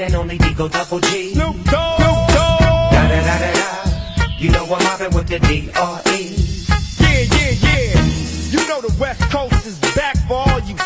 and only Digo Double G. Snoop Dogg. Snoop Dogg. Da da da da da. You know I'm with the D.R.E. Yeah, yeah, yeah. You know the West Coast is back for all you